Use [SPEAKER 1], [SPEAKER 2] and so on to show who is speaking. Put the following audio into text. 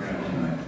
[SPEAKER 1] Correct.